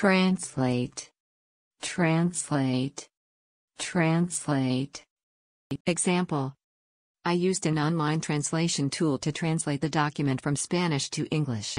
Translate. Translate. Translate. Example. I used an online translation tool to translate the document from Spanish to English.